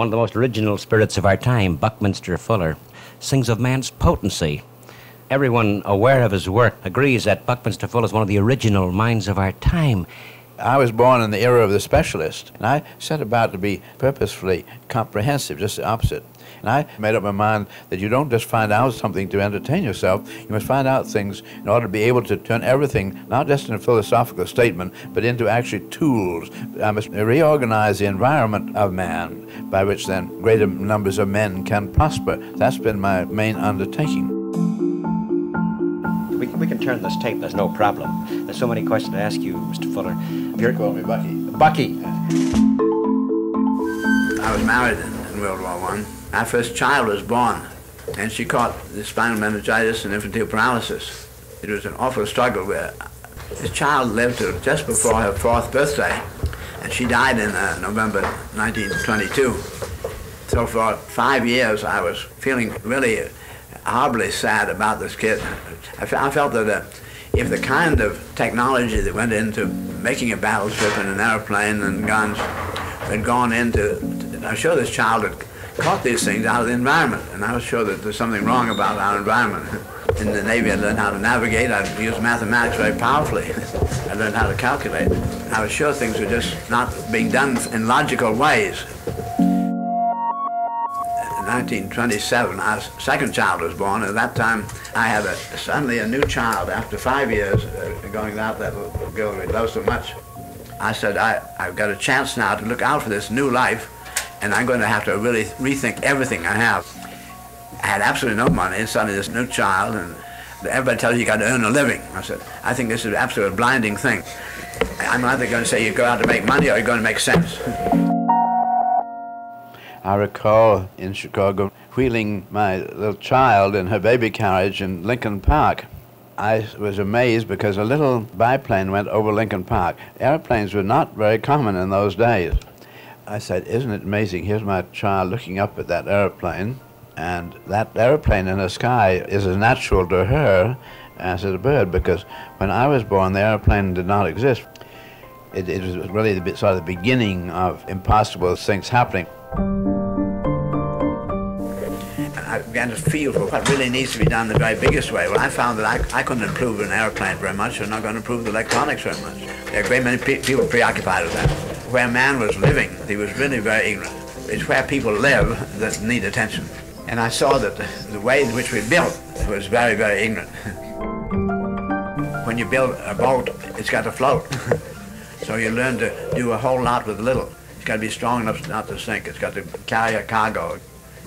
one of the most original spirits of our time, Buckminster Fuller, sings of man's potency. Everyone aware of his work agrees that Buckminster Fuller is one of the original minds of our time. I was born in the era of the specialist, and I set about to be purposefully comprehensive, just the opposite. And I made up my mind that you don't just find out something to entertain yourself, you must find out things in order to be able to turn everything, not just in a philosophical statement, but into actually tools. I must reorganize the environment of man, by which then greater numbers of men can prosper. That's been my main undertaking. We, we can turn this tape, there's no problem. There's so many questions to ask you, Mr. Fuller. You're calling me Bucky. Bucky. I was married in, in World War One. Our first child was born, and she caught the spinal meningitis and infantile paralysis. It was an awful struggle where this child lived to just before her fourth birthday, and she died in uh, November 1922. So for five years, I was feeling really horribly sad about this kid. I, I felt that uh, if the kind of technology that went into making a battleship and an airplane and guns had gone into, I'm sure this child had caught these things out of the environment, and I was sure that there's something wrong about our environment. In the Navy, I learned how to navigate. I used mathematics very powerfully. I learned how to calculate. I was sure things were just not being done in logical ways. In 1927, our second child was born. At that time, I had a, suddenly a new child after five years uh, going without that little girl we love so much. I said, I, I've got a chance now to look out for this new life and I'm going to have to really rethink everything I have. I had absolutely no money, and suddenly this new child, and everybody tells you you got to earn a living. I said, I think this is an absolute blinding thing. I'm either going to say you go out to make money or you're going to make sense. I recall in Chicago wheeling my little child in her baby carriage in Lincoln Park. I was amazed because a little biplane went over Lincoln Park. Airplanes were not very common in those days. I said, Isn't it amazing? Here's my child looking up at that airplane, and that airplane in the sky is as natural to her as a bird because when I was born, the airplane did not exist. It, it was really the, sort of the beginning of impossible things happening. I began to feel for what really needs to be done the very biggest way. Well, I found that I, I couldn't improve an airplane very much. I'm not going to improve the electronics very much. There are a great many pe people preoccupied with that where man was living, he was really very ignorant. It's where people live that need attention. And I saw that the, the way in which we built was very, very ignorant. when you build a boat, it's got to float. so you learn to do a whole lot with little. It's got to be strong enough not to sink. It's got to carry a cargo.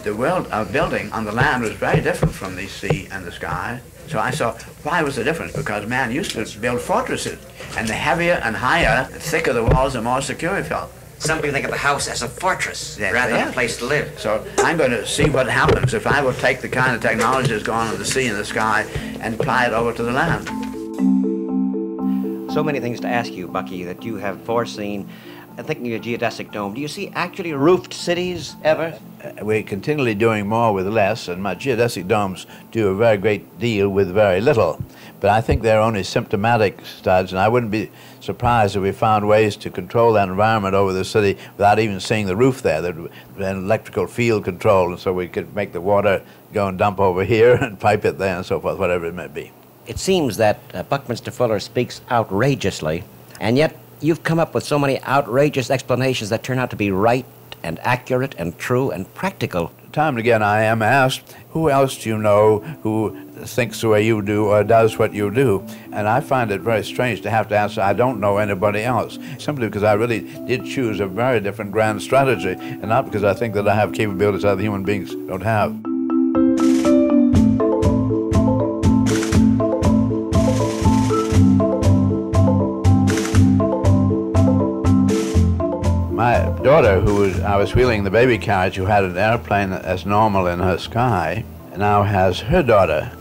The world of building on the land was very different from the sea and the sky. So I saw, why was the difference? Because man used to build fortresses, and the heavier and higher, the thicker the walls, the more secure he felt. Some people think of the house as a fortress yeah, rather than a place to live. So I'm going to see what happens if I will take the kind of technology that's gone on the sea and the sky and apply it over to the land. So many things to ask you, Bucky, that you have foreseen thinking of a geodesic dome, do you see actually roofed cities ever? Uh, we're continually doing more with less, and my geodesic domes do a very great deal with very little. But I think they're only symptomatic Studs, and I wouldn't be surprised if we found ways to control that environment over the city without even seeing the roof there, There'd the, electrical field control, and so we could make the water go and dump over here and pipe it there and so forth, whatever it may be. It seems that uh, Buckminster Fuller speaks outrageously, and yet you've come up with so many outrageous explanations that turn out to be right and accurate and true and practical. Time and again, I am asked, who else do you know who thinks the way you do or does what you do? And I find it very strange to have to answer, I don't know anybody else, simply because I really did choose a very different grand strategy, and not because I think that I have capabilities other human beings don't have. Daughter, who was, I was wheeling the baby carriage, who had an airplane as normal in her sky, now has her daughter.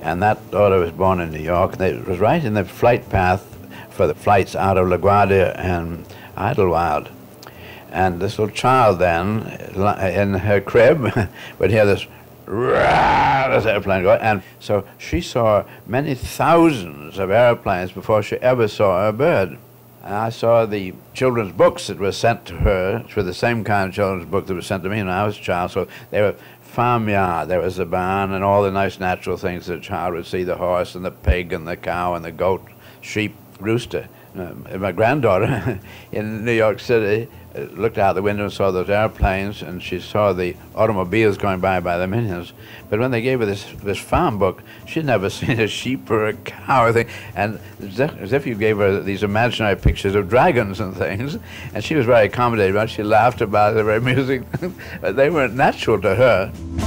And that daughter was born in New York. And it was right in the flight path for the flights out of LaGuardia and Idlewild. And this little child then, in her crib, would hear this this airplane go, and so she saw many thousands of airplanes before she ever saw a bird. I saw the children's books that were sent to her, which were the same kind of children's book that was sent to me when I was a child. So they were farmyard. There was the barn and all the nice natural things that a child would see, the horse and the pig and the cow and the goat, sheep, rooster. Um, my granddaughter in New York City uh, looked out the window and saw those airplanes, and she saw the automobiles going by by the millions. But when they gave her this, this farm book, she'd never seen a sheep or a cow or thing. And as if you gave her these imaginary pictures of dragons and things, and she was very accommodating about it. She laughed about it, very but they weren't natural to her.